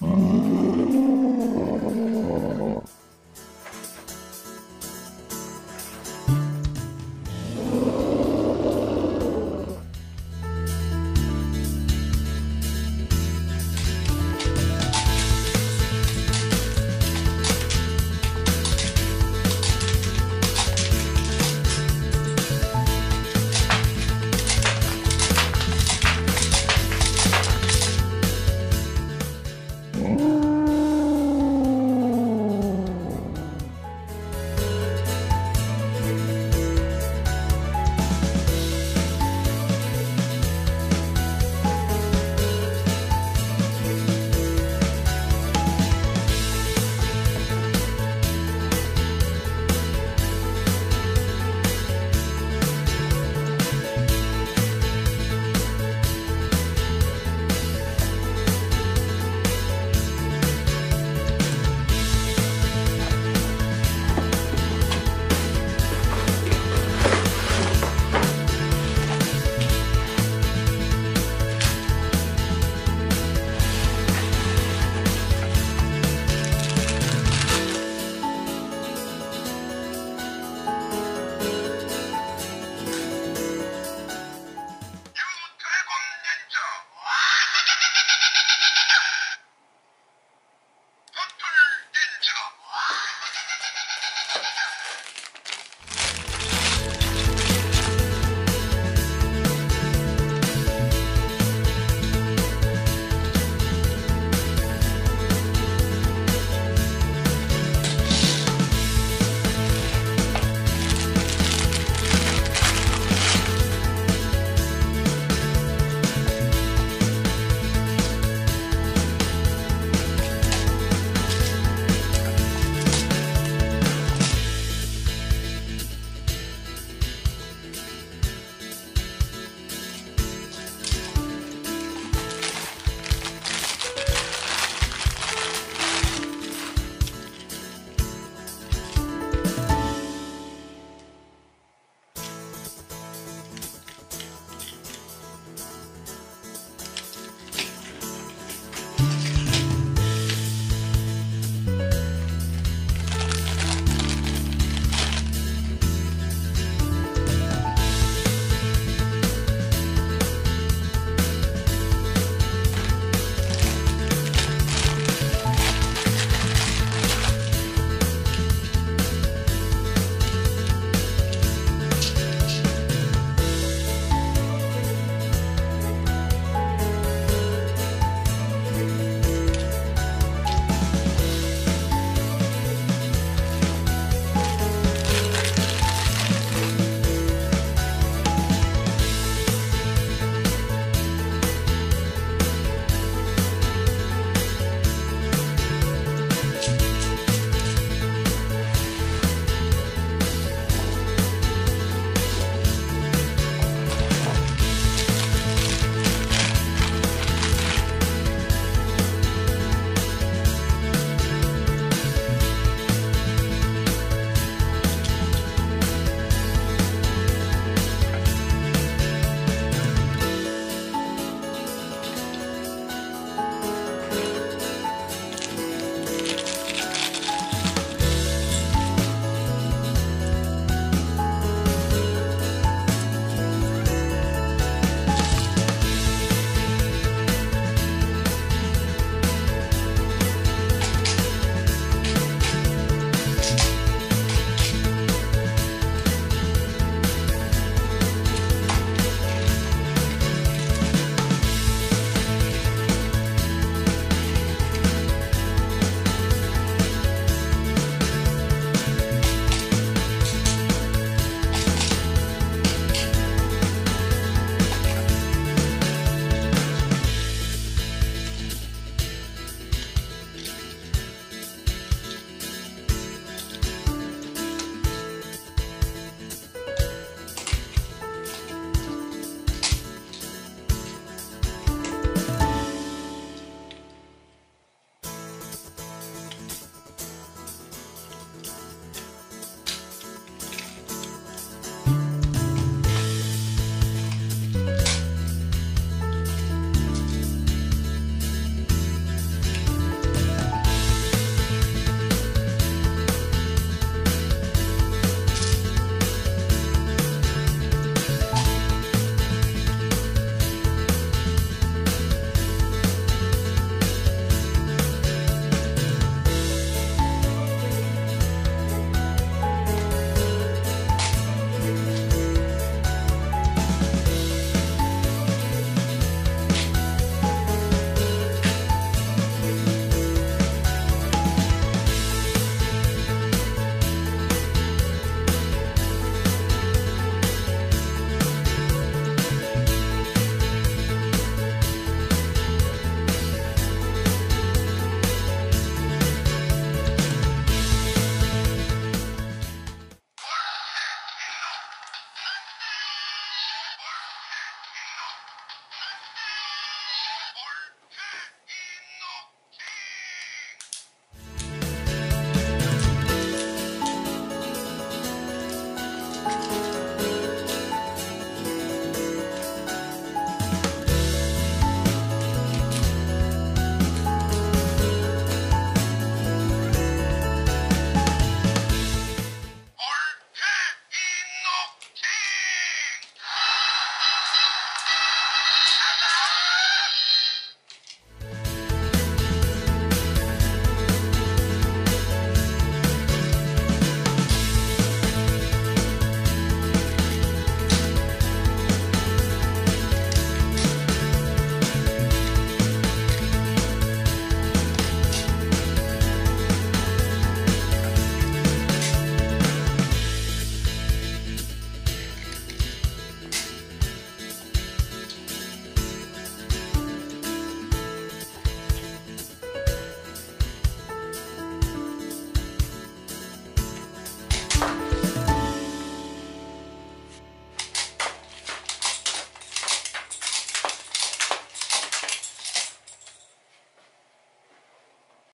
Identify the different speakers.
Speaker 1: うん。